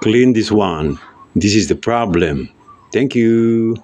clean this one. This is the problem. Thank you.